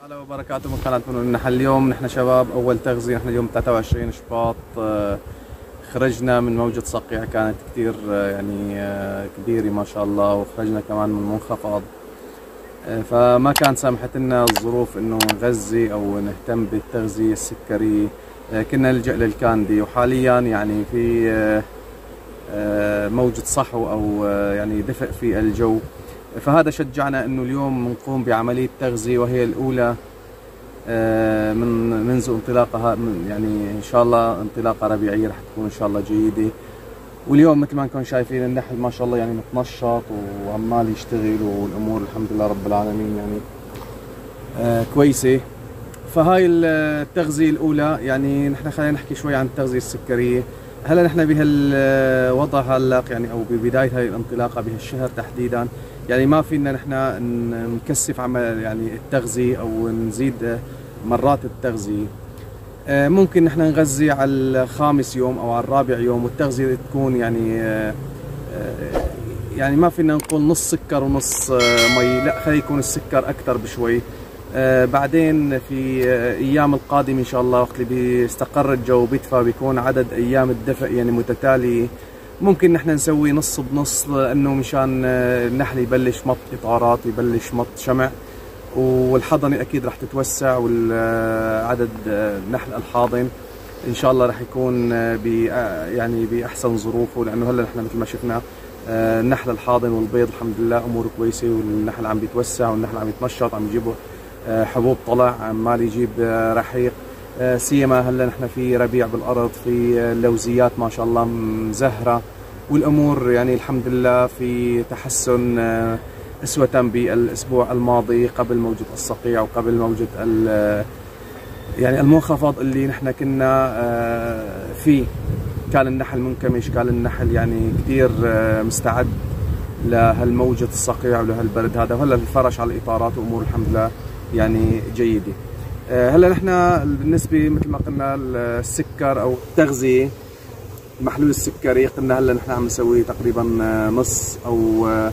تعالى وبركاته من قناة فنون النحل اليوم نحن شباب أول تغذية نحن اليوم 23 شباط آه، خرجنا من موجة صقيع كانت كثير آه، يعني آه، كبيرة ما شاء الله وخرجنا كمان من منخفض. فما كان سامحت لنا الظروف إنه نغذي أو نهتم بالتغذية السكرية كنا نلجأ للكاندي. وحاليا يعني في موجة صحو أو يعني دفء في الجو. فهذا شجعنا إنه اليوم نقوم بعملية تغذية وهي الأولى آه، من منذ انطلاقها يعني إن شاء الله انطلاقة ربيعية رح تكون إن شاء الله جيدة. واليوم مثل ما انكم شايفين النحل ما شاء الله يعني متنشط وعمال يشتغل والأمور الحمد لله رب العالمين يعني آه، كويسة. فهاي التغذية الأولى يعني نحن خلينا نحكي شوي عن التغذية السكرية. هلا نحن بهالوضع هلا يعني أو ببداية هاي الانطلاقة بهالشهر تحديدا؟ يعني ما فينا نحن نكثف عمل يعني التغذية أو نزيد مرات التغذية. آه، ممكن نحن نغذي على الخامس يوم أو على الرابع يوم والتغذية تكون يعني آه، آه، يعني ما فينا نقول نص سكر ونص مي لا خلي يكون السكر أكثر بشوي. بعدين في أيام القادمه إن شاء الله وقت اللي بيستقر الجو بيدفى بيكون عدد أيام الدفء يعني متتاليه ممكن نحن نسوي نص بنص لأنه مشان النحل يبلش مط إطارات ويبلش مط شمع والحضنة أكيد رح تتوسع والعدد النحل الحاضن إن شاء الله رح يكون يعني بأحسن ظروفه لأنه هلأ نحن مثل ما شفنا النحل الحاضن والبيض الحمد لله اموره كويسة والنحل عم بيتوسع والنحل عم يتنشط عم يجيبوا حبوب طلع عمال يجيب رحيق. آه، سيما هلا نحن في ربيع بالأرض في اللوزيات ما شاء الله مزهرة. والأمور يعني الحمد لله في تحسن آه، أسوة بالأسبوع الماضي قبل موجة الصقيع وقبل موجة يعني المنخفض اللي نحن كنا آه، فيه. كان النحل منكمش كان النحل يعني كثير مستعد لهالموجة الصقيع ولهالبرد هذا. وهلا الفرش على الإطارات وأمور الحمد لله. يعني جيدة. آه، هلا نحن بالنسبة مثل ما قلنا السكر أو التغذية المحلول السكري قلنا هلا نحن عم نسوي تقريبا آه، نص أو آه،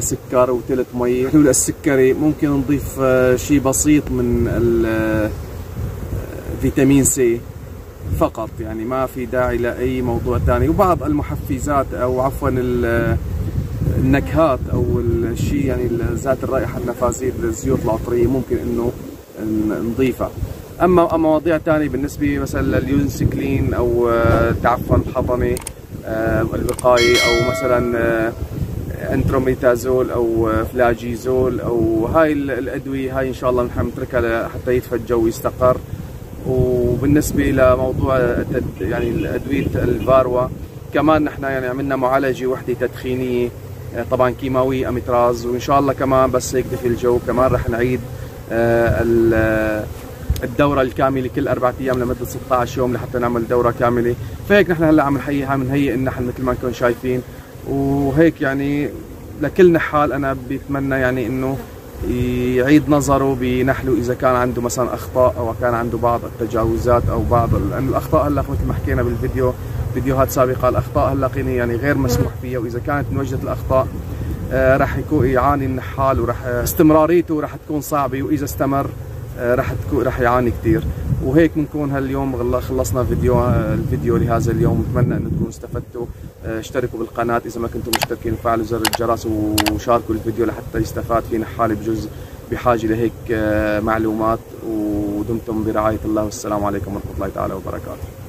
سكر وثلث مي. المحلول السكري ممكن نضيف شيء بسيط من الفيتامين سي فقط يعني ما في داعي لأي موضوع ثاني وبعض المحفزات أو عفوا النكهات أو الشيء يعني ذات الرائحة النفاذيه الزيوت العطرية ممكن إنه نضيفها. أما مواضيع ثانية بالنسبة مثلا لليونسكلين أو آه، تعفن الحضنة آه، الوقائي أو مثلا آه، أنتروميتازول أو فلاجيزول أو هاي الأدوية هاي إن شاء الله نحن نتركها حتى يدفى الجو يستقر وبالنسبة لموضوع يعني ادويه الفاروا كمان نحن يعني عملنا معالجة وحدة تدخينية طبعا كيماوي أميتراز وإن شاء الله كمان بس هيك دفي الجو كمان رح نعيد آه، الدورة الكاملة كل أربعة أيام لمدة 16 يوم لحتى نعمل دورة كاملة. فهيك نحن هلأ عم نحييها بنهيئ النحل مثل ما انكم شايفين. وهيك يعني لكل نحال أنا بتمنى يعني إنه يعيد نظره بنحله إذا كان عنده مثلا أخطاء أو كان عنده بعض التجاوزات أو بعض لأنه الأخطاء هلأ مثل ما حكينا بالفيديو فيديوهات سابقة الأخطاء هلأ يعني غير مسموح فيها وإذا كانت من وجهه الأخطاء آه، راح يكون يعاني النحال وراح استمراريته راح تكون صعبة وإذا استمر راح تكون راح يعاني كثير وهيك بنكون هاليوم خلصنا فيديو آه، الفيديو لهذا اليوم. بتمنى إنه تكونوا استفدتوا. اشتركوا بالقناة إذا ما كنتم مشتركين. وفعلوا زر الجرس وشاركوا الفيديو لحتى يستفاد. في نحال بجزء بحاجة لهيك معلومات. ودمتم برعاية الله. والسلام عليكم ورحمة الله تعالى وبركاته.